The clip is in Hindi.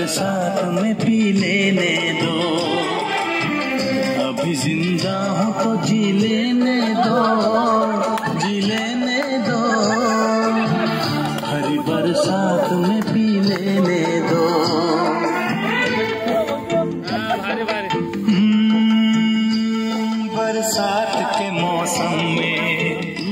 बरसात में पी लेने दो। अभी ज़िंदा हूँ तो जी लेने दो जी लेने दो। हरी बरसात में पी लेने दो। हम्म, बरसात के मौसम में